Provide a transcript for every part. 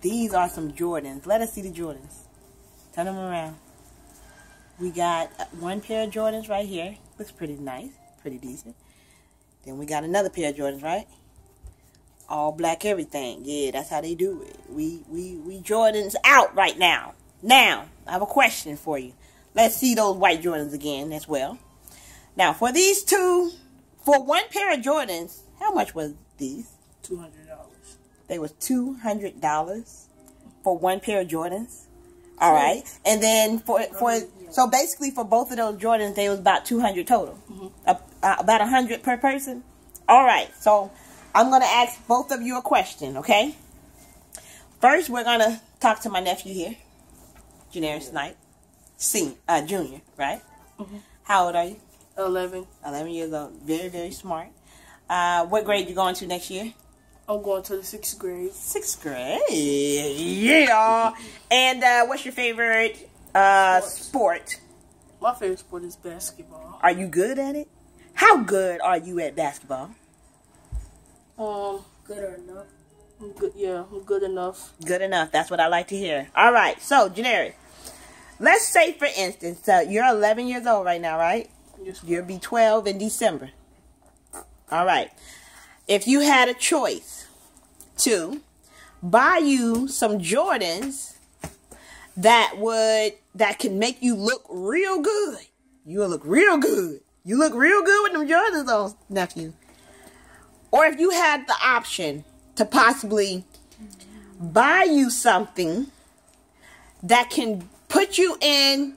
these are some Jordans. Let us see the Jordans. Turn them around. We got one pair of Jordans right here. Looks pretty nice, pretty decent. Then we got another pair of Jordans, right? All black everything. Yeah, that's how they do it. We we we Jordans out right now. Now, I have a question for you. Let's see those white Jordans again as well. Now, for these two, for one pair of Jordans, how much was these? Two hundred dollars. They was two hundred dollars for one pair of Jordans. All right, and then for for so basically for both of those Jordans, they was about two hundred total, Mm-hmm. uh, uh, about a hundred per person. All right, so I'm gonna ask both of you a question, okay? First, we're gonna talk to my nephew here, Janaris Knight, senior, uh, junior, right? Mm-hmm. How old are you? Eleven. 11 years old. Very, very smart. Uh, what grade you going to next year? I'm going to the sixth grade. Sixth grade. Yeah. And uh, what's your favorite uh, sport? My favorite sport is basketball. Are you good at it? How good are you at basketball? Um, Good or enough? I'm good. Yeah, I'm good enough. Good enough. That's what I like to hear. All right. So, Janari, let's say, for instance, uh, you're 11 years old right now, right? Yes, You'll be 12 in December. All right. If you had a choice to buy you some Jordans that would that can make you look real good. You'll look real good. You look real good with them Jordans on, nephew. Or if you had the option to possibly buy you something that can put you in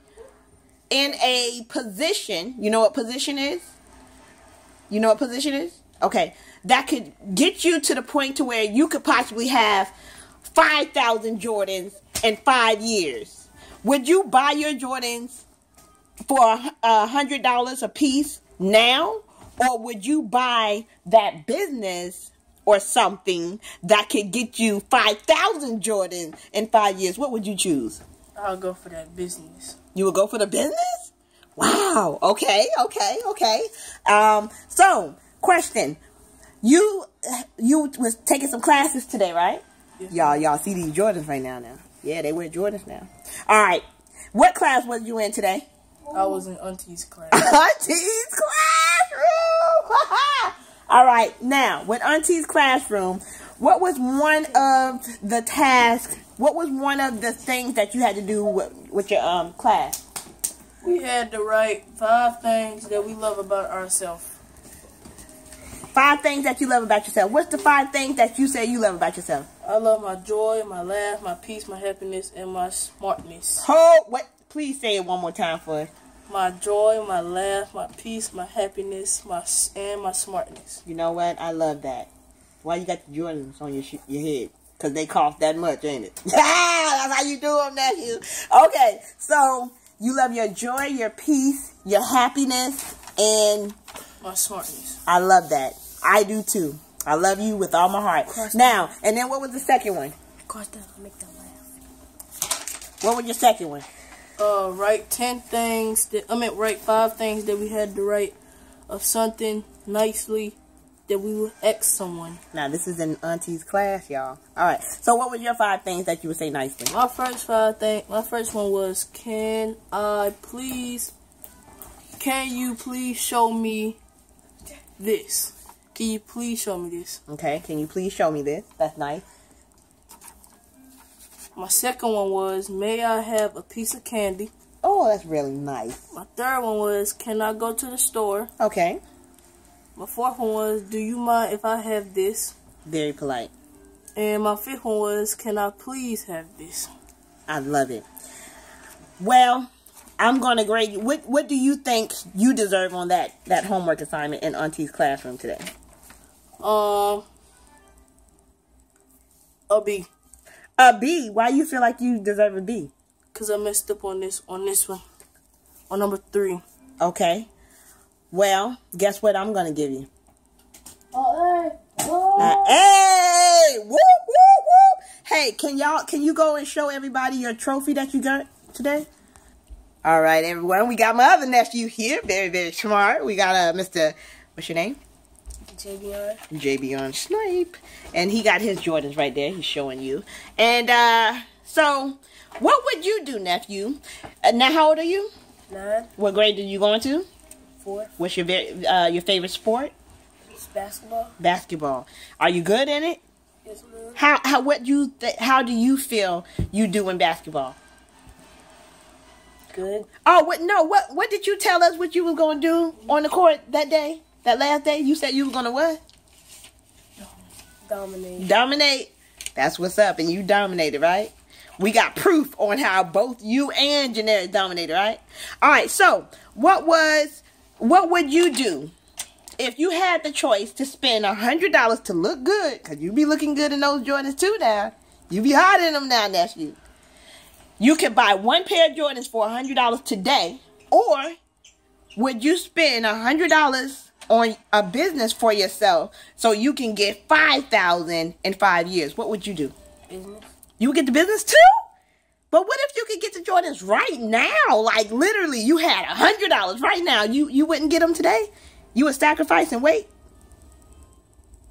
in a position, you know what position is? You know what position is? Okay. That could get you to the point to where you could possibly have 5,000 Jordans in 5 years. Would you buy your Jordans for a hundred dollars a piece now, or would you buy that business or something that could get you five thousand Jordans in five years? What would you choose? I'll go for that business. You would go for the business? Wow. Okay. Okay. Okay. Um. So, question: You you was taking some classes today, right? Y'all y'all see these Jordans right now. Now, yeah, they wear Jordans now. All right. What class was you in today? I was in auntie's class. Auntie's classroom. All right, now with Auntie's classroom, what was one of the tasks? What was one of the things that you had to do with, with your um class? we had to write five things that we love about ourselves. Five things that you love about yourself. What's the five things that you say you love about yourself? I love my joy, my laugh, my peace, my happiness, and my smartness. Hold. What? Please say it one more time for us. My joy, my laugh, my peace, my happiness, my and my smartness. You know what? I love that. Why you got the Jordans on your sh- your head? Cause they cost that much, ain't it? That's how you do them, nephew. Okay, so you love your joy, your peace, your happiness, and My smartness. I love that. I do too. I love you with all my heart. course. Now, and then what was the second one? Of course, that'll make them laugh. What was your second one? Uh, write ten things that I meant write five things that we had to write of something nicely that we would ask someone. Now, this is in Auntie's class, y'all. All right. So, what was your five things that you would say nicely? My first five thing, my first one was, can I please, can you please show me this? Can you please show me this? Okay. Can you please show me this? That's nice. My second one was, may I have a piece of candy? Oh, that's really nice. My third one was, can I go to the store? Okay. My fourth one was, do you mind if I have this? Very polite. And my fifth one was, can I please have this? I love it. Well, I'm going to grade you. What What do you think you deserve on that that homework assignment in Auntie's classroom today? Um, a B, A B. Why you feel like you deserve a B? cause I messed up on this on this one, on number three. Okay. Well, guess what I'm going to give you? Oh, hey! Whoa! Uh, hey! Whoop, whoop, whoop! Hey, can y'all can you go and show everybody your trophy that you got today? All right, everyone. We got my other nephew here. Very, very smart. We got uh, Mr. What's your name? Javion. Javion Snipe. And he got his Jordans right there. He's showing you. And uh so what would you do, nephew? Uh, now how old are you? Nine. What grade are you going to? Four. What's your uh, your favorite sport? It's basketball. Basketball. Are you good in it? Yes, ma'am. How how what you th- how do you feel you do in basketball? Good. Oh, what no, what what did you tell us what you was going to do on the court that day? That last day you said you were going to what? Dominate. Dominate. That's what's up and you dominated, right? We got proof on how both you and Janelle dominated, right? All right. So, what was what would you do if you had the choice to spend a hundred dollars to look good? Cause you be looking good in those Jordans too now. You be hot in them now, nephew. You could buy one pair of Jordans for a hundred dollars today, or would you spend a hundred dollars on a business for yourself so you can get five thousand in five years? What would you do? Business. You would get the business too? But what if you could get the Jordans right now? Like literally, you had a hundred dollars right now. You you wouldn't get them today? You would sacrifice and wait.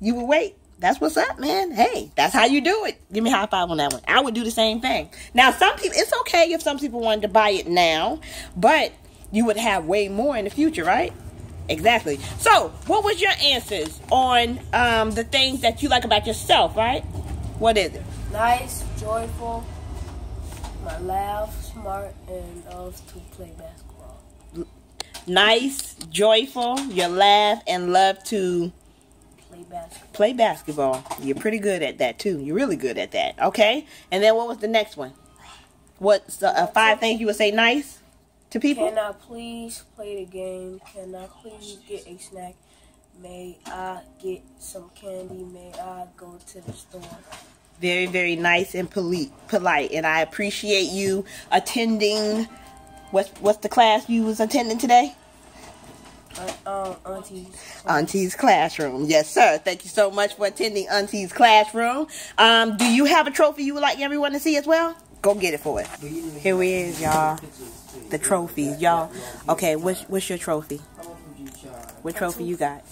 You would wait. That's what's up, man. Hey, that's how you do it. Give me a high five on that one. I would do the same thing. Now, some people, it's okay if some people wanted to buy it now, but you would have way more in the future, right? Exactly. So, what was your answers on um, the things that you like about yourself, right? What is it? Nice, joyful, my laugh, smart, and love to play basketball. nice, joyful, your laugh, and love to Play basketball. play basketball. You're pretty good at that too. You're really good at that. Okay. And then what was the next one? What's the uh, five things you would say nice to people? Can I please play the game? Can I please get a snack? May I get some candy? May I go to the store? Very, very nice and polite. Polite, and I appreciate you attending. What's what's the class you was attending today? Uh, um, aunties. Auntie's classroom. Yes, sir. Thank you so much for attending Auntie's classroom. Um, do you have a trophy you would like everyone to see as well? Go get it for it. Here we is, y'all. The trophies, y'all. Okay, what's what's your trophy? What trophy you got?